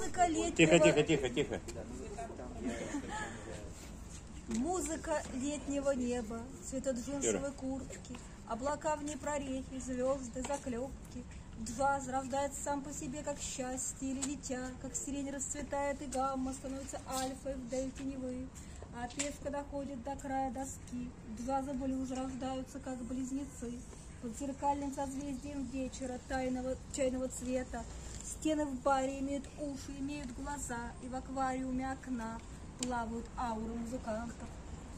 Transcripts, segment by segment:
Музыка летнего... Тихо, тихо, тихо, тихо. Музыка летнего неба, цвета джинсовой куртки, облака в ней прорехи, звезды, заклепки. Джаз рождается сам по себе, как счастье или дитя, как сирень расцветает и гамма становится альфой в дельте Невы. А певка доходит до края доски, джаза блюз рождаются, как близнецы. Под зеркальным созвездием вечера тайного чайного цвета Стены в баре имеют уши, имеют глаза, и в аквариуме окна плавают ауры музыкантов.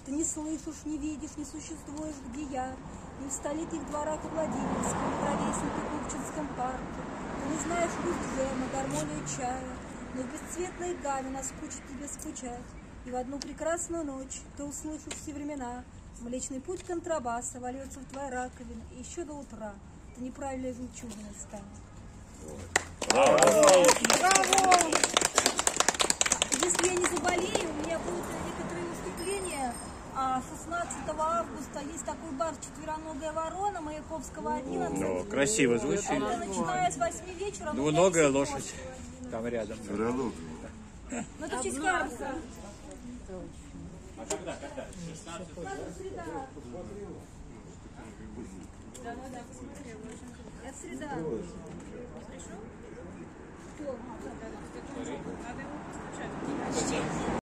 Ты не слышишь, не видишь, не существуешь, где я, ни в столетних дворах в Владимирском, в ровеснике Купчинском парке. Ты не знаешь вкус джема, гармонию чая, но в бесцветной гамме наскучит тебе скучать. И в одну прекрасную ночь ты услышишь все времена, Млечный путь контрабаса вольется в твои раковины, и еще до утра ты неправильной жемчужиной станешь. Браво! Если я не заболею, у меня будут некоторые выступления. А 16 августа есть такой бар «Четвероногая ворона» Маяковского 11. Ну, красиво звучит. Это начиная с 8 вечера. Двуногая лошадь. Там рядом. Урология. Ну, это в честь Карлса. А когда? Когда? 16 среда. Это среда.